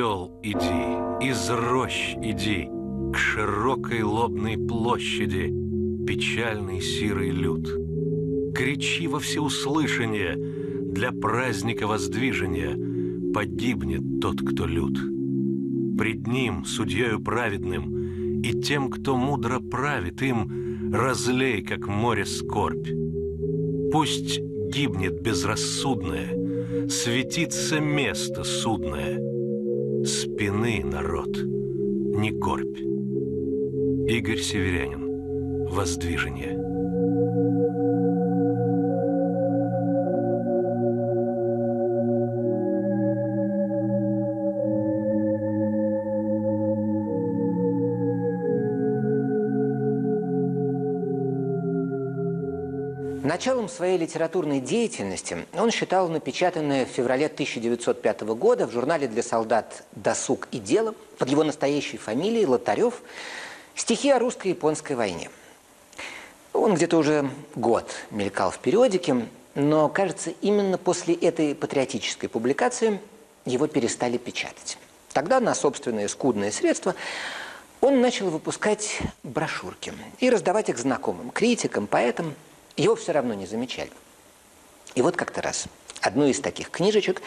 сел иди, из рощ иди, К широкой лобной площади, Печальный сирый люд. Кричи во всеуслышание, Для праздника воздвижения Погибнет тот, кто лют. Пред ним, судьею праведным, И тем, кто мудро правит им, Разлей, как море, скорбь. Пусть гибнет безрассудное, Светится место судное. Спины, народ, не горбь. Игорь Северянин. Воздвижение. Своей литературной деятельности он считал напечатанное в феврале 1905 года в журнале для солдат «Досуг и дело» под его настоящей фамилией Лотарев стихи о русско-японской войне. Он где-то уже год мелькал в периодике, но, кажется, именно после этой патриотической публикации его перестали печатать. Тогда на собственные скудные средства он начал выпускать брошюрки и раздавать их знакомым, критикам, поэтам – его все равно не замечали. И вот как-то раз одну из таких книжечек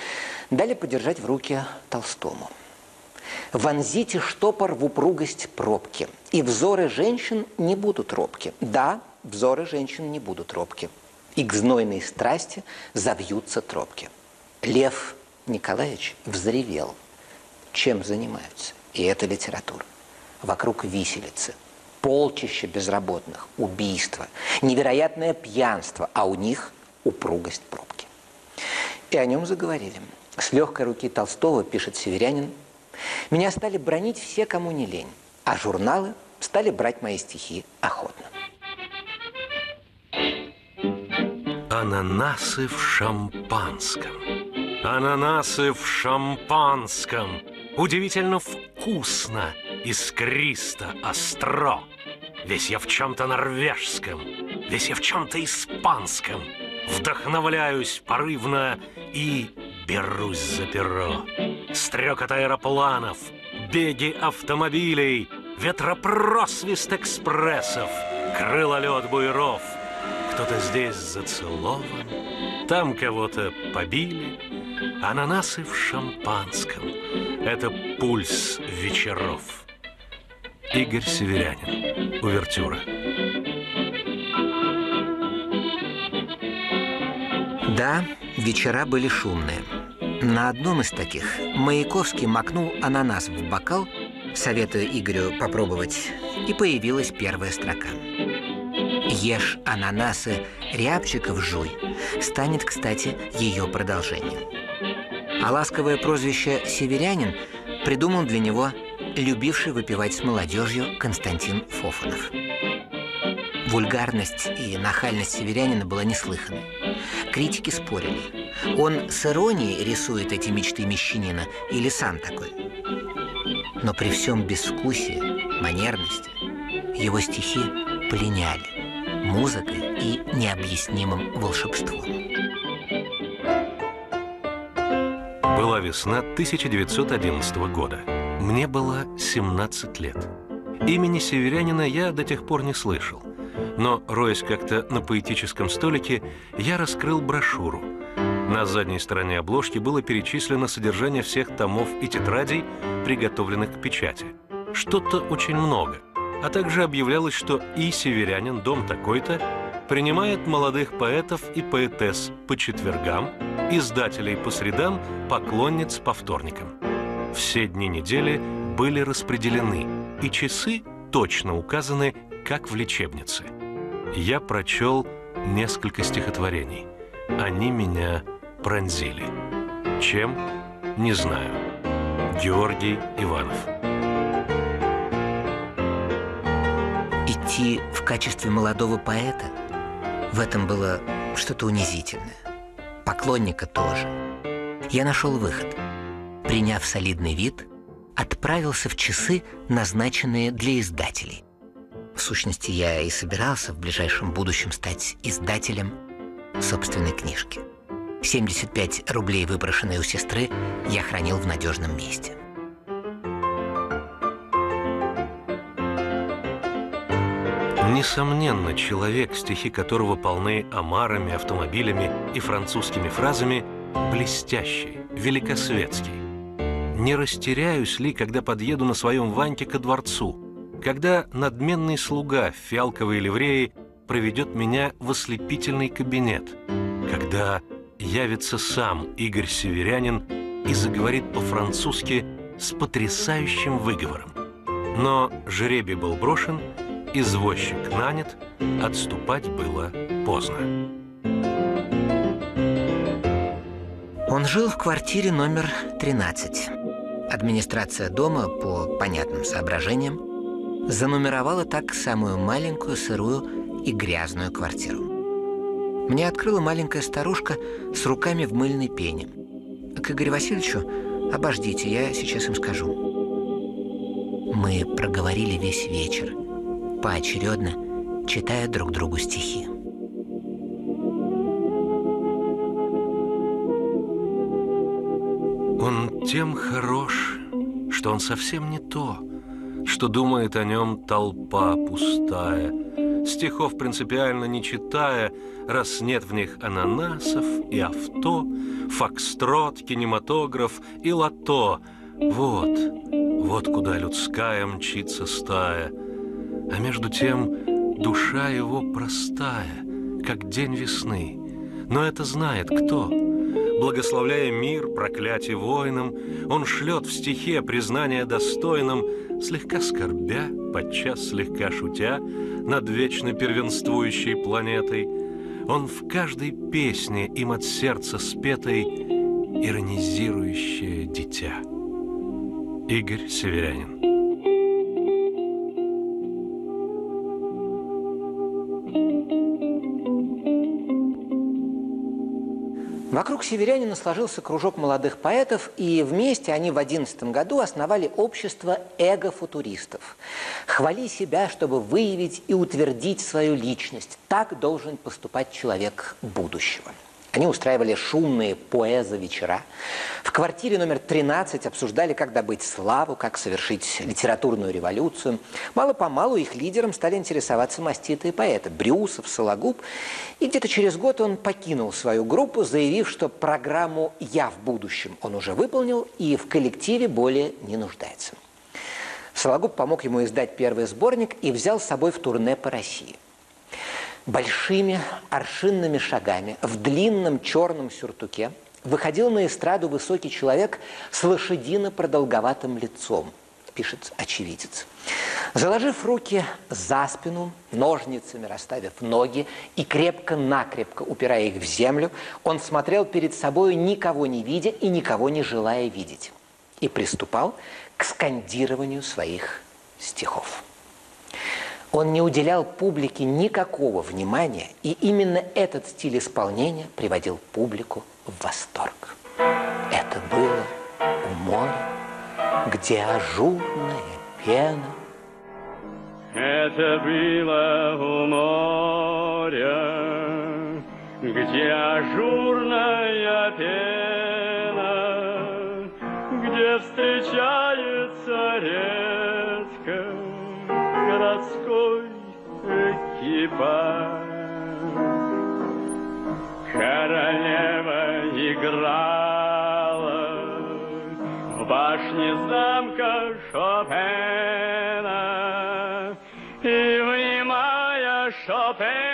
дали подержать в руки Толстому. «Вонзите штопор в упругость пробки, и взоры женщин не будут робки». Да, взоры женщин не будут робки. И к знойной страсти завьются тропки. Лев Николаевич взревел. Чем занимаются? И это литература. Вокруг виселицы – полчища безработных, убийства, невероятное пьянство, а у них упругость пробки. И о нем заговорили. С легкой руки Толстого, пишет северянин, «Меня стали бронить все, кому не лень, а журналы стали брать мои стихи охотно». Ананасы в шампанском. Ананасы в шампанском. Удивительно вкусно, искристо, остро. Весь я в чем-то норвежском, весь я в чем-то испанском. Вдохновляюсь порывно и берусь за перо. Стрекот аэропланов, беги автомобилей, ветропросвист экспрессов, крылолет буеров. Кто-то здесь зацелован, там кого-то побили. Ананасы в шампанском — это пульс вечеров. Игорь Северянин. Увертюра. Да, вечера были шумные. На одном из таких Маяковский макнул ананас в бокал, советуя Игорю попробовать, и появилась первая строка. «Ешь ананасы, рябчиков жуй» станет, кстати, ее продолжением. А ласковое прозвище «Северянин» придумал для него любивший выпивать с молодежью Константин Фофанов. Вульгарность и нахальность северянина была неслыханной. Критики спорили. Он с иронией рисует эти мечты мещанина или сам такой? Но при всем безвкусии, манерности, его стихи пленяли музыкой и необъяснимым волшебством. Была весна 1911 года. Мне было 17 лет. Имени северянина я до тех пор не слышал. Но, роясь как-то на поэтическом столике, я раскрыл брошюру. На задней стороне обложки было перечислено содержание всех томов и тетрадей, приготовленных к печати. Что-то очень много. А также объявлялось, что и северянин, дом такой-то, принимает молодых поэтов и поэтесс по четвергам, издателей по средам, поклонниц по вторникам. Все дни недели были распределены, и часы точно указаны, как в лечебнице. Я прочел несколько стихотворений. Они меня пронзили. Чем? Не знаю. Георгий Иванов. Идти в качестве молодого поэта в этом было что-то унизительное. Поклонника тоже. Я нашел выход – приняв солидный вид, отправился в часы, назначенные для издателей. В сущности, я и собирался в ближайшем будущем стать издателем собственной книжки. 75 рублей, выброшенные у сестры, я хранил в надежном месте. Несомненно, человек, стихи которого полны омарами, автомобилями и французскими фразами, блестящий, великосветский. Не растеряюсь ли, когда подъеду на своем Ваньке ко дворцу, когда надменный слуга в фиалковой ливреи проведет меня в ослепительный кабинет, когда явится сам Игорь Северянин и заговорит по-французски с потрясающим выговором. Но жребий был брошен, извозчик нанят, отступать было поздно. Он жил в квартире номер 13. Администрация дома, по понятным соображениям, занумеровала так самую маленькую, сырую и грязную квартиру. Мне открыла маленькая старушка с руками в мыльной пене. К Игорю Васильевичу обождите, я сейчас им скажу. Мы проговорили весь вечер, поочередно читая друг другу стихи. Тем хорош, что он совсем не то, что думает о нем толпа пустая, стихов принципиально не читая, раз нет в них ананасов и авто, фокстрот, кинематограф и лото. Вот, вот куда людская мчится стая. А между тем душа его простая, как день весны. Но это знает кто? Благословляя мир, проклятие воинам, он шлет в стихе признание достойным, слегка скорбя, подчас слегка шутя над вечно первенствующей планетой. Он в каждой песне им от сердца спетой иронизирующее дитя. Игорь Северянин Вокруг северянина сложился кружок молодых поэтов, и вместе они в 11 году основали общество эго-футуристов. Хвали себя, чтобы выявить и утвердить свою личность. Так должен поступать человек будущего. Они устраивали шумные поэзо-вечера. В квартире номер 13 обсуждали, как добыть славу, как совершить литературную революцию. Мало-помалу их лидером стали интересоваться маститые поэты Брюсов, Сологуб. И где-то через год он покинул свою группу, заявив, что программу «Я в будущем» он уже выполнил и в коллективе более не нуждается. Сологуб помог ему издать первый сборник и взял с собой в турне по России большими аршинными шагами в длинном черном сюртуке выходил на эстраду высокий человек с лошадино-продолговатым лицом, пишет очевидец. Заложив руки за спину, ножницами расставив ноги и крепко-накрепко упирая их в землю, он смотрел перед собой, никого не видя и никого не желая видеть. И приступал к скандированию своих стихов. Он не уделял публике никакого внимания, и именно этот стиль исполнения приводил публику в восторг. Это было у моря, где ажурная пена. Это было у моря, где ажурная пена, где встречается редко городской экипаж. Королева играла в башне замка Шопена и, внимая Шопену,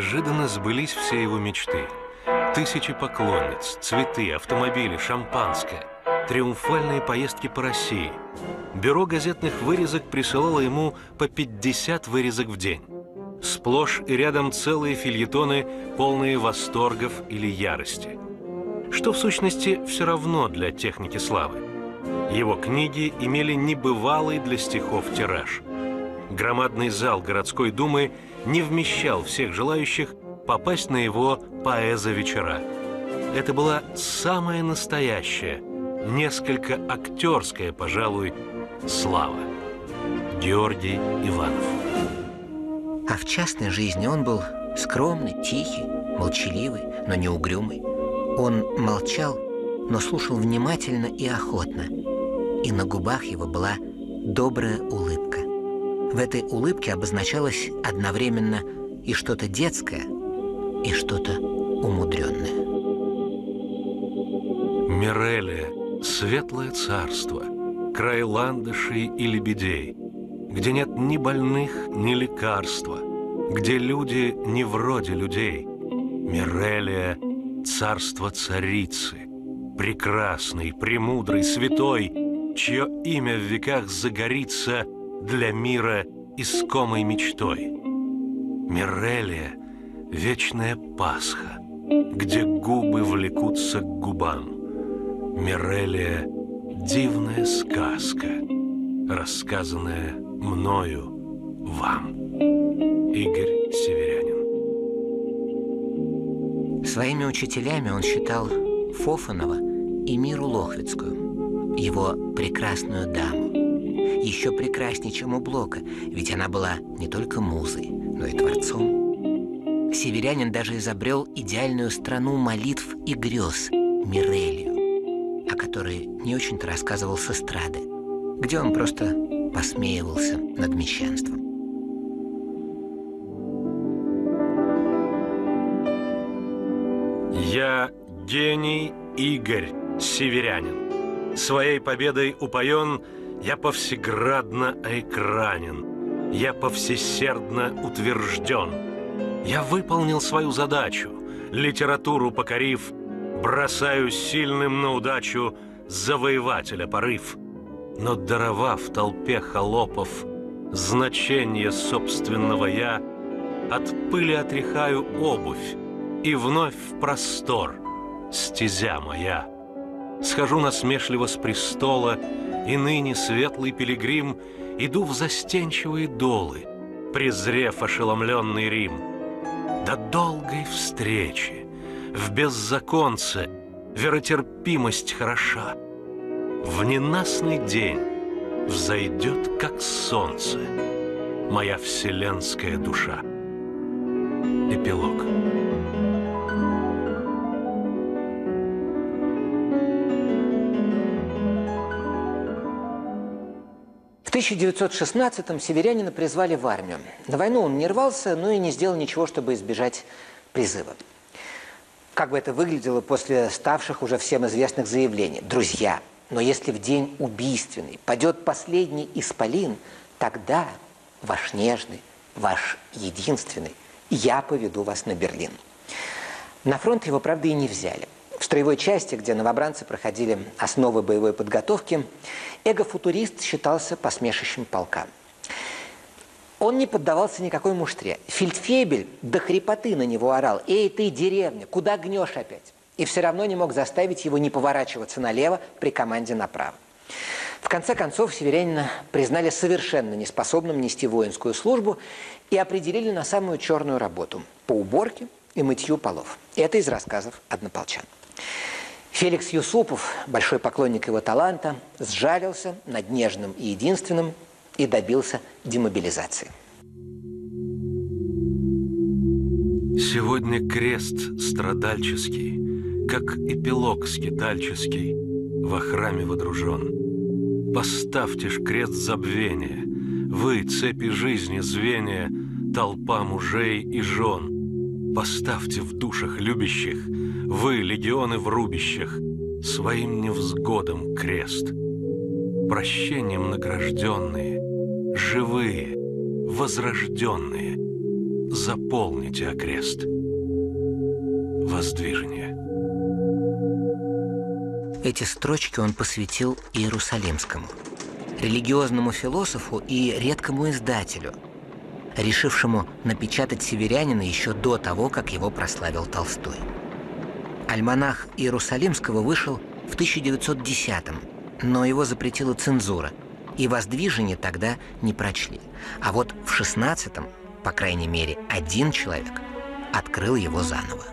Неожиданно сбылись все его мечты. Тысячи поклонниц, цветы, автомобили, шампанское, триумфальные поездки по России. Бюро газетных вырезок присылало ему по 50 вырезок в день. Сплошь и рядом целые фильетоны, полные восторгов или ярости. Что в сущности все равно для техники славы. Его книги имели небывалый для стихов тираж. Громадный зал городской думы – не вмещал всех желающих попасть на его поэзо-вечера. Это была самая настоящая, несколько актерская, пожалуй, слава. Георгий Иванов. А в частной жизни он был Скромный, тихий, молчаливый, но не угрюмый. Он молчал, но слушал внимательно и охотно. И на губах его была добрая улыбка. В этой улыбке обозначалось одновременно и что-то детское, и что-то умудренное. Мирелия, светлое царство, край ландышей и лебедей, где нет ни больных, ни лекарства, где люди не вроде людей. Мирелия – царство царицы, прекрасный, премудрый, святой, чье имя в веках загорится для мира искомой мечтой. Мирелия – вечная Пасха, где губы влекутся к губам. Мирелия – дивная сказка, рассказанная мною вам. Игорь Северянин. Своими учителями он считал Фофанова и Миру Лохвицкую, его прекрасную даму. Еще прекраснее, чем у Блока, ведь она была не только музой, но и творцом. Северянин даже изобрел идеальную страну молитв и грез – Мирелью, о которой не очень-то рассказывал с эстрады, где он просто посмеивался над мещанством. Я гений Игорь Северянин. Своей победой упоен, я повсеградно экранен. Я повсесердно утвержден. Я выполнил свою задачу, литературу покорив, бросаю сильным на удачу завоевателя порыв. Но даровав толпе холопов значение собственного «я», от пыли отряхаю обувь, и вновь в простор, стезя моя. Схожу насмешливо с престола, и ныне светлый пилигрим Иду в застенчивые долы, презрев ошеломленный Рим. До долгой встречи, в беззаконце, веротерпимость хороша. В ненастный день взойдет, как солнце, моя вселенская душа. Эпилог. В 1916-м северянина призвали в армию. На войну он не рвался, но и не сделал ничего, чтобы избежать призыва. Как бы это выглядело после ставших уже всем известных заявлений? Друзья, но если в день убийственный падет последний исполин, тогда ваш нежный, ваш единственный, я поведу вас на Берлин. На фронт его, правда, и не взяли. В строевой части, где новобранцы проходили основы боевой подготовки, эго-футурист считался посмешищем полка. Он не поддавался никакой муштре. Фельдфебель до хрипоты на него орал. «Эй, ты, деревня, куда гнешь опять?» И все равно не мог заставить его не поворачиваться налево при команде направо. В конце концов, северянина признали совершенно неспособным нести воинскую службу и определили на самую черную работу – по уборке и мытью полов. Это из рассказов однополчан. Феликс Юсупов, большой поклонник его таланта, сжалился над нежным и единственным и добился демобилизации. Сегодня крест страдальческий, как эпилог скитальческий, во храме водружен. Поставьте ж крест забвения, вы, цепи жизни звенья, толпа мужей и жен. Поставьте в душах любящих – вы, легионы в рубищах, своим невзгодам крест. Прощением награжденные, живые, возрожденные, заполните окрест. Воздвижение. Эти строчки он посвятил Иерусалимскому, религиозному философу и редкому издателю, решившему напечатать «Северянина» еще до того, как его прославил Толстой. Альманах Иерусалимского вышел в 1910-м, но его запретила цензура, и воздвижение тогда не прочли. А вот в 16-м, по крайней мере, один человек открыл его заново.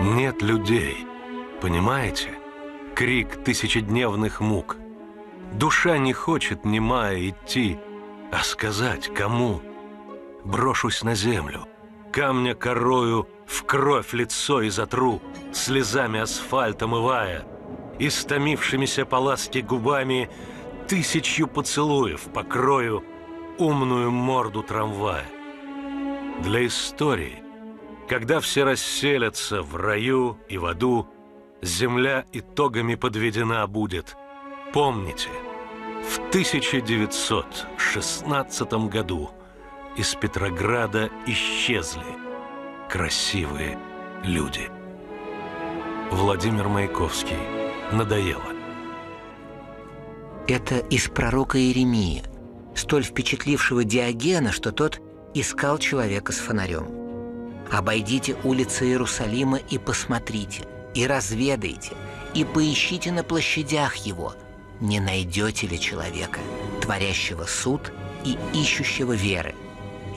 Нет людей, понимаете? Крик тысячедневных мук. Душа не хочет немая идти, а сказать кому. Брошусь на землю, камня корою в кровь лицо и затру, слезами асфальт омывая, истомившимися по ласке губами тысячью поцелуев покрою умную морду трамвая. Для истории, когда все расселятся в раю и в аду, земля итогами подведена будет. Помните, в 1916 году из Петрограда исчезли красивые люди. Владимир Маяковский. Надоело. Это из пророка Иеремии, столь впечатлившего Диогена, что тот искал человека с фонарем. «Обойдите улицы Иерусалима и посмотрите, и разведайте, и поищите на площадях его, не найдете ли человека, творящего суд и ищущего веры.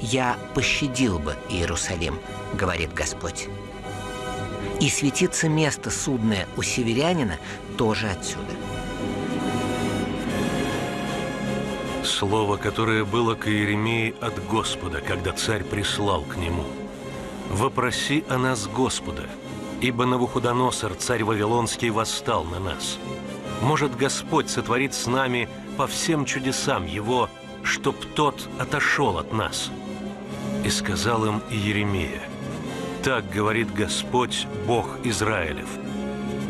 Я пощадил бы Иерусалим, говорит Господь. И светится место судное у северянина тоже отсюда. Слово, которое было к Иеремии от Господа, когда царь прислал к нему. «Вопроси о нас Господа, ибо Навуходоносор, царь Вавилонский, восстал на нас. Может, Господь сотворит с нами по всем чудесам Его, чтоб тот отошел от нас». И сказал им Иеремия, «Так говорит Господь, Бог Израилев.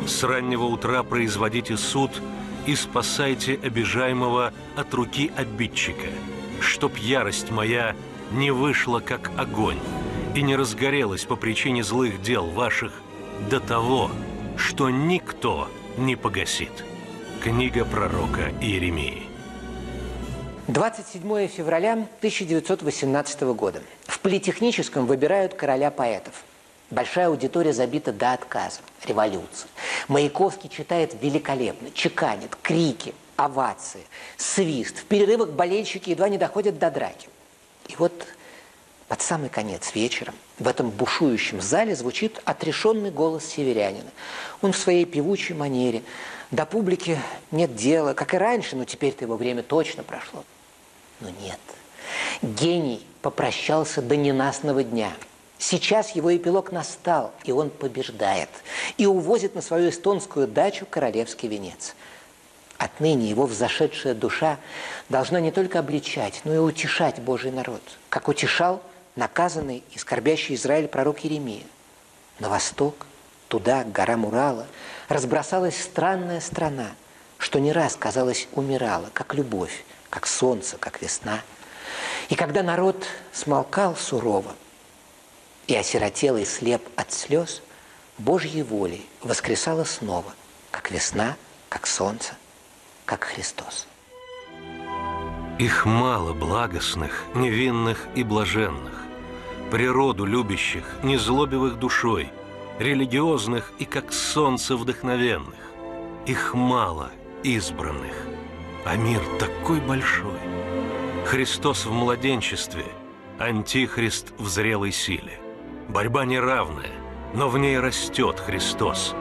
С раннего утра производите суд и спасайте обижаемого от руки обидчика, чтоб ярость моя не вышла, как огонь, и не разгорелась по причине злых дел ваших до того, что никто не погасит». Книга пророка Иеремии. 27 февраля 1918 года. В Политехническом выбирают короля поэтов. Большая аудитория забита до отказа. Революция. Маяковский читает великолепно, чеканит, крики, овации, свист. В перерывах болельщики едва не доходят до драки. И вот под самый конец вечера в этом бушующем зале звучит отрешенный голос северянина. Он в своей певучей манере. До публики нет дела, как и раньше, но теперь-то его время точно прошло. Но нет. Гений попрощался до ненастного дня. Сейчас его эпилог настал, и он побеждает. И увозит на свою эстонскую дачу королевский венец. Отныне его взошедшая душа должна не только обличать, но и утешать Божий народ, как утешал наказанный и скорбящий Израиль пророк Еремия. На восток, туда, к горам Урала, разбросалась странная страна, что не раз, казалось, умирала, как любовь, как солнце, как весна. И когда народ смолкал сурово и осиротел и слеп от слез, Божьей волей воскресала снова, как весна, как солнце, как Христос. Их мало благостных, невинных и блаженных, природу любящих, незлобивых душой, религиозных и как солнце вдохновенных. Их мало избранных – а мир такой большой. Христос в младенчестве, антихрист в зрелой силе. Борьба неравная, но в ней растет Христос.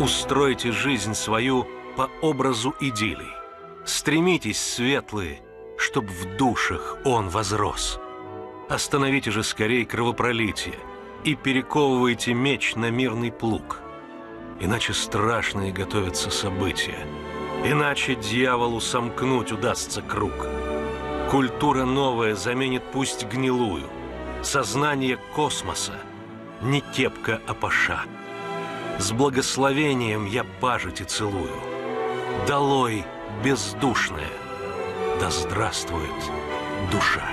Устройте жизнь свою по образу идиллий. Стремитесь, светлые, чтоб в душах Он возрос. Остановите же скорей кровопролитие и перековывайте меч на мирный плуг. Иначе страшные готовятся события – Иначе дьяволу сомкнуть удастся круг. Культура новая заменит пусть гнилую. Сознание космоса, не кепка, а паша. С благословением я пажити целую. Долой бездушная, да здравствует душа.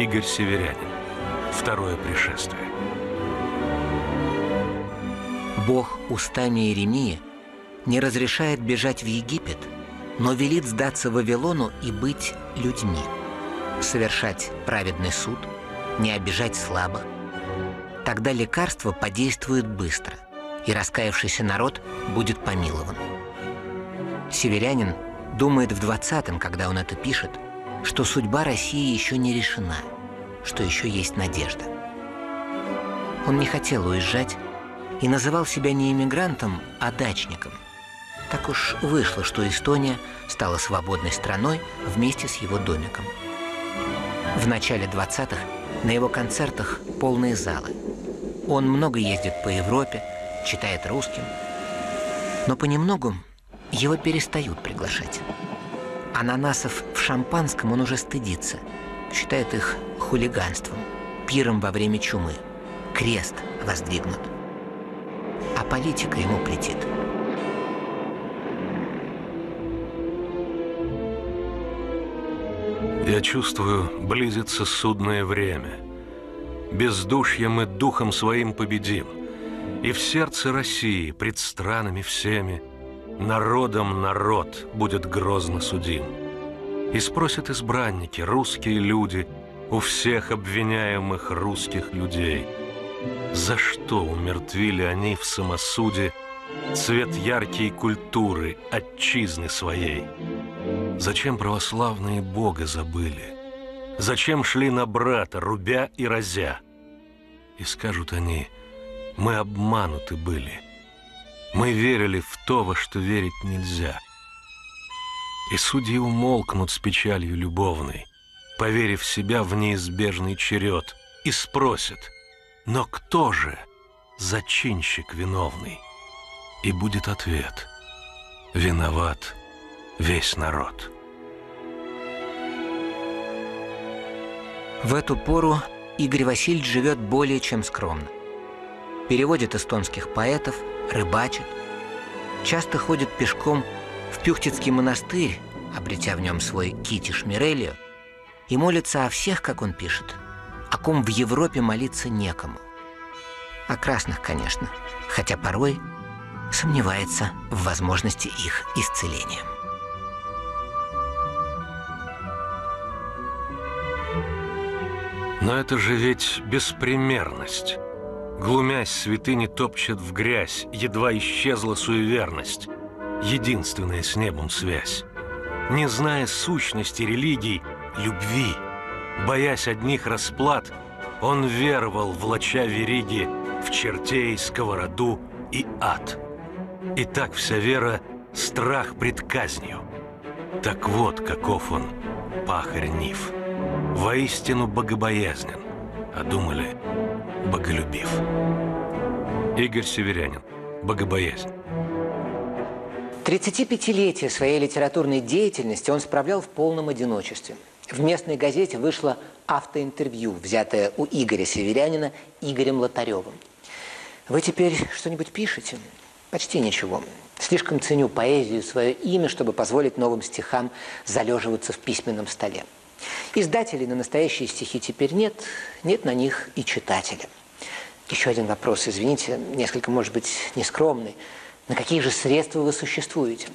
Игорь Северянин. Второе пришествие. Бог устами Иеремии – не разрешает бежать в Египет, но велит сдаться Вавилону и быть людьми, совершать праведный суд, не обижать слабых. Тогда лекарство подействует быстро, и раскаявшийся народ будет помилован. Северянин думает в 20-м, когда он это пишет, что судьба России еще не решена, что еще есть надежда. Он не хотел уезжать и называл себя не иммигрантом, а дачником – Так уж вышло, что Эстония стала свободной страной вместе с его домиком. В начале 20-х на его концертах полные залы. Он много ездит по Европе, читает русским. Но понемногу его перестают приглашать. Ананасов в шампанском он уже стыдится. Считает их хулиганством, пиром во время чумы. Крест воздвигнут. А политика ему претит. Я чувствую, близится судное время. Бездушьем мы духом своим победим. И в сердце России, пред странами всеми, Народом народ будет грозно судим. И спросят избранники, русские люди, У всех обвиняемых русских людей, За что умертвили они в самосуде Цвет яркой культуры отчизны своей? Зачем православные Бога забыли? Зачем шли на брата, рубя и разя? И скажут они, мы обмануты были. Мы верили в то, во что верить нельзя. И судьи умолкнут с печалью любовной, поверив себя в неизбежный черед, и спросят, но кто же зачинщик виновный? И будет ответ, виноват весь народ. В эту пору Игорь Васильевич живет более чем скромно. Переводит эстонских поэтов, рыбачит. Часто ходит пешком в Пюхтицкий монастырь, обретя в нем свой китиш Мирелио, и молится о всех, как он пишет, о ком в Европе молиться некому. О красных, конечно, хотя порой сомневается в возможности их исцеления. Но это же ведь беспримерность. Глумясь, святыни топчет в грязь, едва исчезла суеверность. Единственная с небом связь. Не зная сущности религий, любви, боясь одних расплат, он веровал, влача вериги, в чертей, сковороду и ад. И так вся вера — страх пред казнью. Так вот, каков он, пахарь Ниф воистину богобоязнен, а думали боголюбив. Игорь Северянин. Богобоязнь. 35-летие своей литературной деятельности он справлял в полном одиночестве. В местной газете вышло автоинтервью, взятое у Игоря Северянина Игорем Лотаревым. Вы теперь что-нибудь пишете? Почти ничего. Слишком ценю поэзию, свое имя, чтобы позволить новым стихам залеживаться в письменном столе. Издателей на настоящие стихи теперь нет, нет на них и читателя. Еще один вопрос, извините, несколько, может быть, нескромный. На какие же средства вы существуете?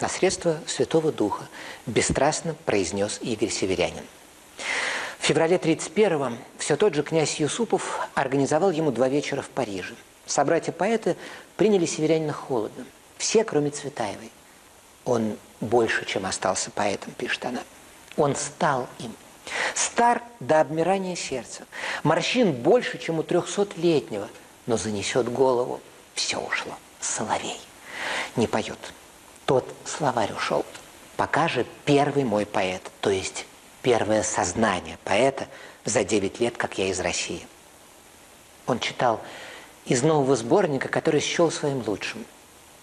На средства Святого Духа, бесстрастно произнес Игорь Северянин. В феврале 31-го все тот же князь Юсупов организовал ему два вечера в Париже. Собратья-поэты приняли Северянина холодно. Все, кроме Цветаевой. Он больше, чем остался поэтом, пишет она. Он стал им. Стар до обмирания сердца. Морщин больше, чем у трехсотлетнего, но занесет голову. Все ушло. Соловей. Не поет. Тот словарь ушел. Пока же первый мой поэт, то есть первое сознание поэта за 9 лет, как я из России. Он читал из нового сборника, который счел своим лучшим.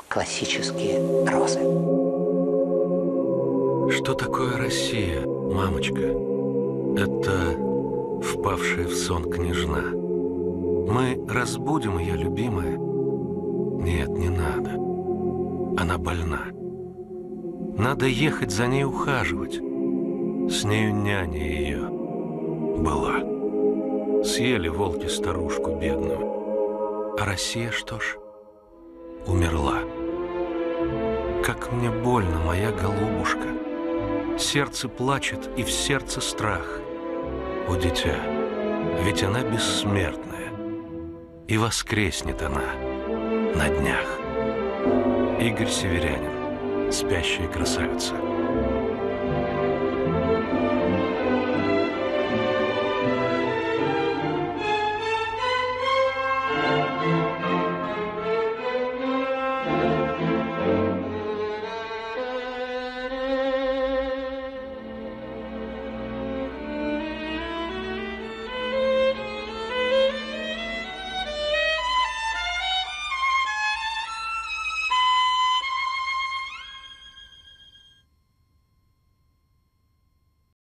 Классические розы. Что такое Россия, мамочка? Это впавшая в сон княжна. Мы разбудим ее, любимая? Нет, не надо. Она больна. Надо ехать за ней ухаживать. С нею няня ее была. Съели волки старушку бедную. А Россия что ж? Умерла. Как мне больно, моя голубушка. Сердце плачет, и в сердце страх. О, дитя, ведь она бессмертная, и воскреснет она на днях. Игорь Северянин, «Спящая красавица».